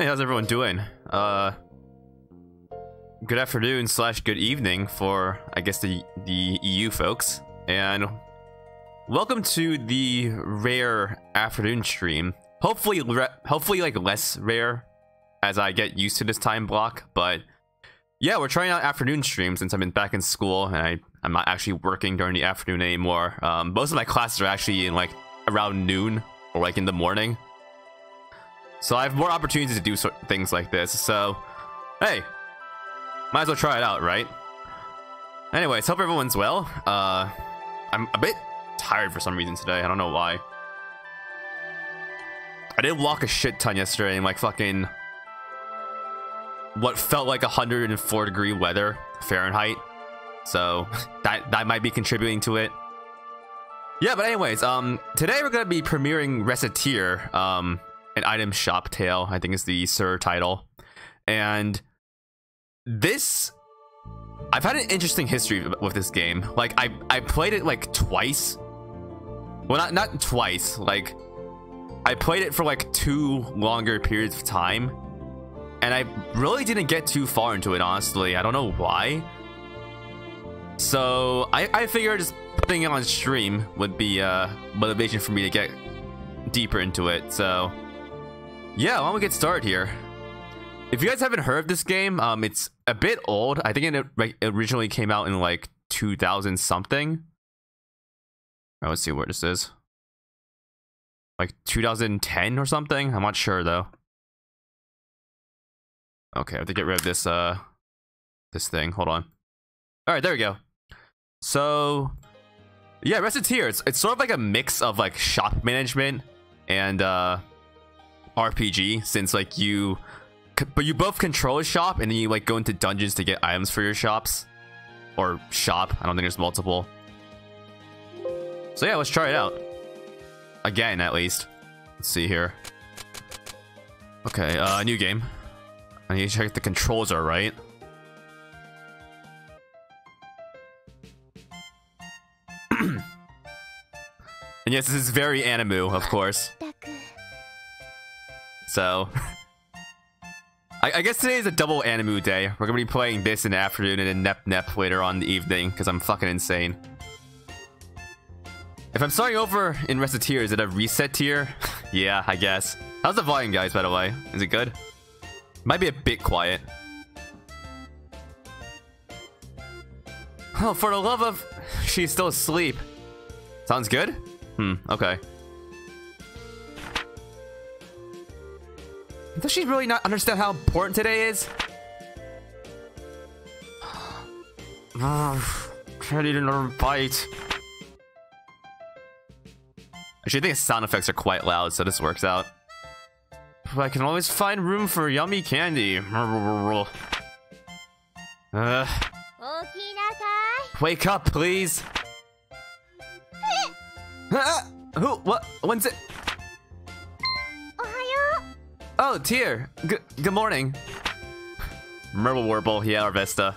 Hey, how's everyone doing? Uh, good afternoon slash good evening for I guess the the EU folks, and welcome to the rare afternoon stream. Hopefully, hopefully like less rare as I get used to this time block. But yeah, we're trying out afternoon streams since I've been back in school and I I'm not actually working during the afternoon anymore. Um, most of my classes are actually in like around noon or like in the morning. So I have more opportunities to do so things like this. So, hey, might as well try it out, right? Anyways, hope everyone's well. Uh, I'm a bit tired for some reason today. I don't know why. I did walk a shit ton yesterday in like fucking what felt like 104 degree weather Fahrenheit. So that that might be contributing to it. Yeah, but anyways, um, today we're gonna be premiering Recettear, um, an item shop tale. I think is the Sir title, and this I've had an interesting history with this game. Like I I played it like twice. Well, not not twice. Like I played it for like two longer periods of time, and I really didn't get too far into it. Honestly, I don't know why. So I I figured just putting it on stream would be uh motivation for me to get deeper into it. So yeah, why don't we get started here? If you guys haven't heard of this game, um, it's a bit old. I think it originally came out in like 2000 something. Right, let's see where this is. Like 2010 or something. I'm not sure though. Okay, I have to get rid of this uh this thing. Hold on. All right, there we go. So, yeah, Recettear. It's it's sort of like a mix of like shop management and uh RPG since like you but you both control a shop and then you like go into dungeons to get items for your shops? Or shop? I don't think there's multiple. So yeah let's try it out. Again at least. Let's see here. Okay uh new game. I need to check the controls are right. And yes this is very animu of course so I, I, guess today is a double animu day. We're gonna be playing this in the afternoon and then Nep Nep later on in the evening because I'm fucking insane. If I'm starting over in Recettear, is it a reset tier? yeah, I guess. How's the volume, guys, by the way? Is it good? Might be a bit quiet. Oh, for the love of... She's still asleep. Sounds good? Hmm, okay. Does she really not understand how important today is? Can't eat another bite. Actually, I think sound effects are quite loud, so this works out. I can always find room for yummy candy. Uh, wake up, please. Who? What? When's it? Oh, Tear. G good morning. Merble Warble. Yeah, Arvesta.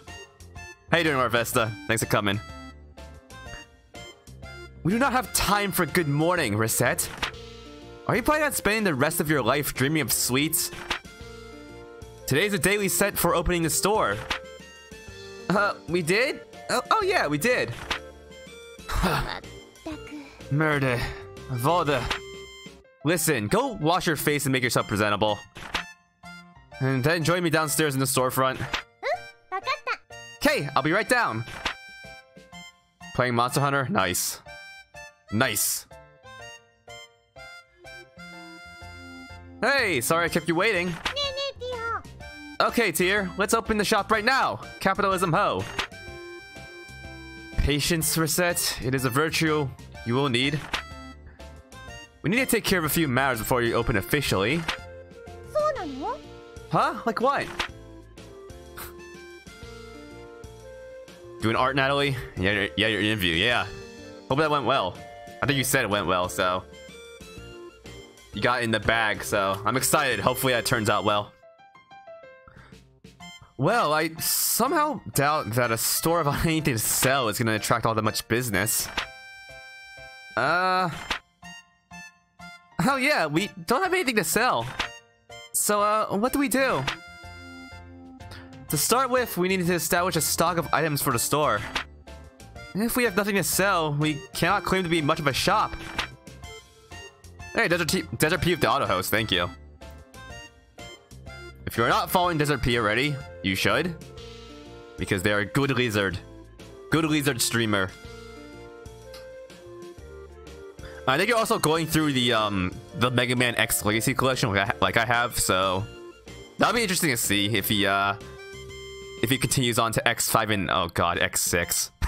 How you doing, Arvesta? Thanks for coming. We do not have time for good morning, Recette. Are you planning on spending the rest of your life dreaming of sweets? Today's a daily set for opening the store. Uh, we did? Oh, oh yeah, we did. Murder. Voda. Listen, go wash your face and make yourself presentable. And then join me downstairs in the storefront. Okay, I'll be right down. Playing Monster Hunter? Nice. Nice. Hey, sorry I kept you waiting. Okay, Tear, let's open the shop right now. Capitalism ho. Patience, Recette. It is a virtue you will need. We need to take care of a few matters before you open officially. Huh? Like what? Doing art, Natalie? Yeah, yeah, your interview. Yeah. Hope that went well. I think you said it went well, so you got in the bag. So I'm excited. Hopefully that turns out well. Well, I somehow doubt that a store of anything to sell is going to attract all that much business. Uh, Oh yeah, we don't have anything to sell. So, uh, what do we do? To start with, we need to establish a stock of items for the store. If we have nothing to sell, we cannot claim to be much of a shop. Hey, Desert, Desert P of the auto host, thank you. If you're not following Desert P already, you should. Because they are a good lizard. Good lizard streamer. I think you're also going through the um the Mega Man X Legacy collection like I, like I have, so that'll be interesting to see if he uh if he continues on to X5 and oh god X6.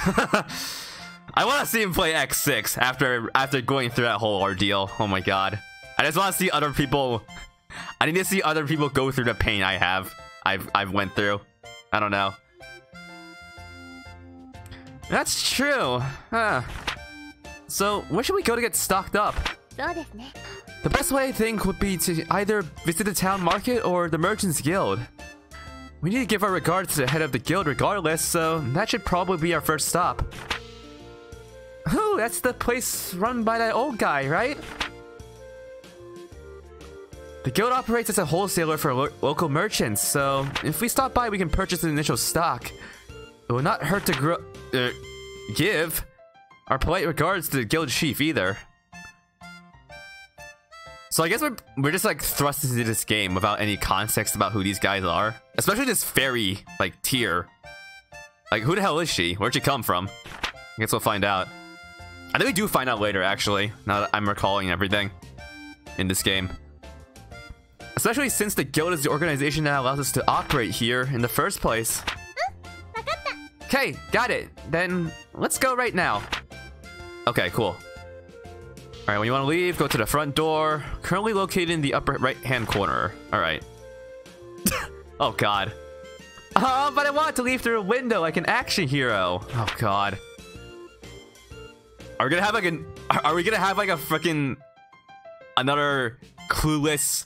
I want to see him play X6 after after going through that whole ordeal. Oh my god, I just want to see other people. I need to see other people go through the pain I have. I've I've went through. I don't know. That's true. Huh. So, where should we go to get stocked up? The best way I think would be to either visit the town market or the Merchants Guild. We need to give our regards to the head of the guild regardless, so that should probably be our first stop. Ooh, that's the place run by that old guy, right? The guild operates as a wholesaler for lo local merchants, so if we stop by, we can purchase the initial stock. It will not hurt to grow, uh, give our polite regards to the guild chief either. So I guess we're, we're just like thrust into this game without any context about who these guys are. Especially this fairy, like, Tear. Like, who the hell is she? Where'd she come from? I guess we'll find out. I think we do find out later, actually, now that I'm recalling everything in this game. Especially since the guild is the organization that allows us to operate here in the first place. Okay, got it. Then let's go right now. Okay, cool. Alright, when you want to leave, go to the front door. Currently located in the upper right-hand corner. Alright. oh, God. Oh, but I want to leave through a window like an action hero. Oh, God. Are we gonna have like an... Are we gonna have like a freaking... Another clueless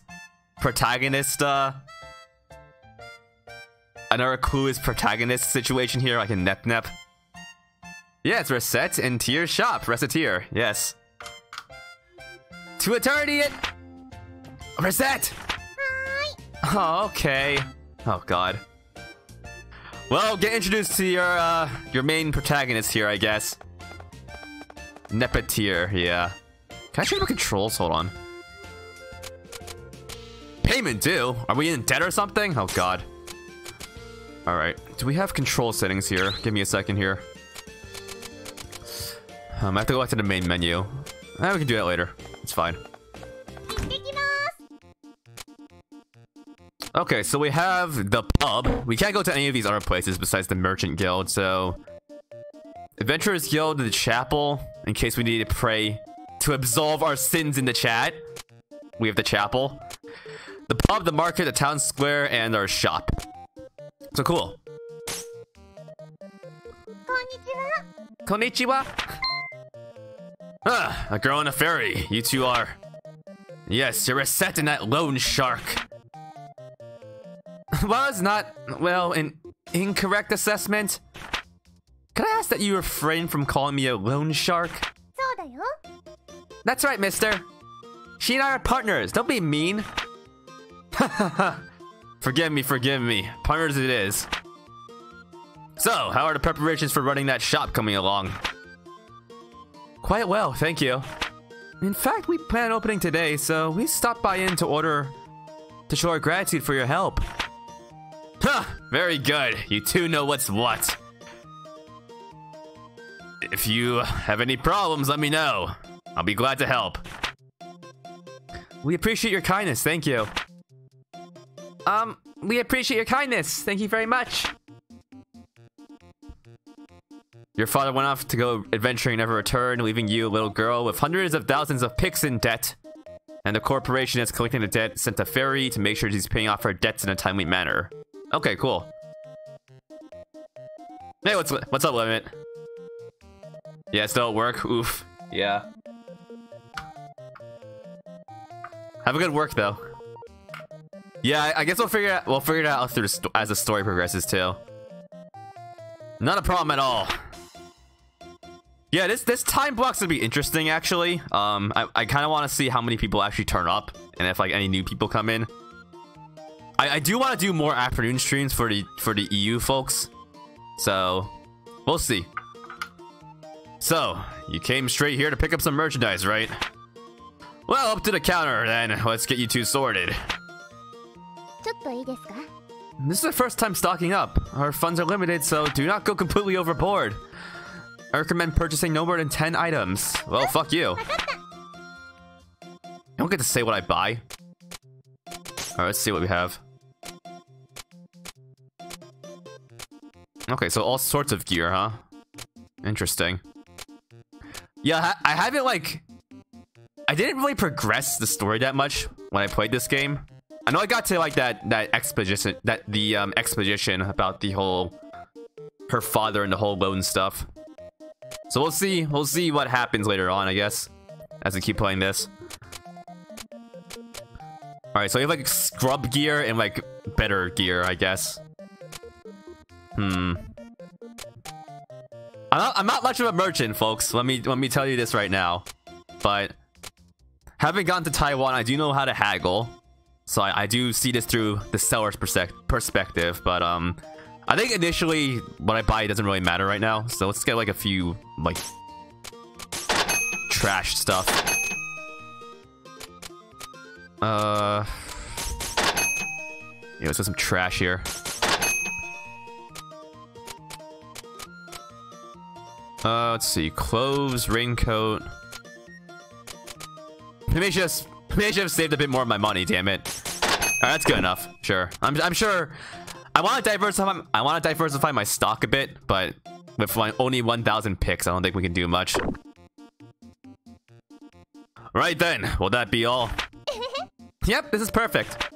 protagonist, uh... Another clueless protagonist situation here, like a Nep Nep? Yeah, it's Recette and Tear Shop. Recettear, yes. To eternity it! Recette! Hi! Oh, okay. Oh, God. Well, get introduced to your, uh, your main protagonist here, I guess. Nepetier, yeah. Can I change my controls? Hold on. Payment due? Are we in debt or something? Oh, God. Alright. Do we have control settings here? Give me a second here. Um, I have to go back to the main menu. Eh, we can do that later. It's fine. Okay, so we have the pub. We can't go to any of these other places besides the Merchant Guild, so... Adventurers Guild, the chapel, in case we need to pray to absolve our sins in the chat. We have the chapel. The pub, the market, the town square, and our shop. So cool. Konnichiwa. Konnichiwa. A girl and a fairy. You two are. Yes, you're a set in that loan shark. well, it's not, well, an incorrect assessment. Can I ask that you refrain from calling me a loan shark? That's right, mister. She and I are partners. Don't be mean. forgive me, forgive me. Partners it is. So, how are the preparations for running that shop coming along? Quite well, thank you. In fact, we plan opening today, so we stopped by in to order to show our gratitude for your help. Huh, very good. You two know what's what. If you have any problems, let me know. I'll be glad to help. We appreciate your kindness, thank you. Um, we appreciate your kindness. Thank you very much. Your father went off to go adventuring never returned, leaving you, a little girl, with hundreds of thousands of pix in debt. And the corporation that's collecting the debt sent a fairy to make sure she's paying off her debts in a timely manner. Okay, cool. Hey, what's what's up, Limit? Yeah, still at work? Oof. Yeah. Have a good work, though. Yeah, I, guess we'll figure it out, we'll figure it out through the as the story progresses, too. Not a problem at all. Yeah, this this time block's gonna be interesting actually. Um, I, I kind of want to see how many people actually turn up and if like any new people come in. I, I do want to do more afternoon streams for the for the EU folks, so we'll see. So you came straight here to pick up some merchandise, right? Well, up to the counter then. Let's get you two sorted. This is the first time stocking up. Our funds are limited, so do not go completely overboard. I recommend purchasing no more than 10 items. Well, fuck you. I don't get to say what I buy. Alright, let's see what we have. Okay, so all sorts of gear, huh? Interesting. Yeah, I haven't, like... I didn't really progress the story that much when I played this game. I know I got to, like, that, that exposition, that, the, um, exposition about the whole... Her father and the whole loan stuff. So we'll see, we'll see what happens later on, I guess. As we keep playing this. Alright, so we have, like, scrub gear and, like, better gear, I guess. Hmm. I'm not, I'm not much of a merchant, folks. Let me let me tell you this right now. But having gone to Taiwan, I do know how to haggle. So I, I do see this through the seller's perspective. But um, I think initially what I buy doesn't really matter right now. So let's get like a few like trash stuff. Uh, yeah, let's get some trash here. Uh, let's see. Clothes, raincoat. Maybe just maybe I should have saved a bit more of my money. Damn it. Alright, that's good enough. Sure. I'm I'm sure. I want to diversify. I want to diversify my stock a bit, but with only 1,000 pix, I don't think we can do much. Right then. Will that be all? yep, this is perfect.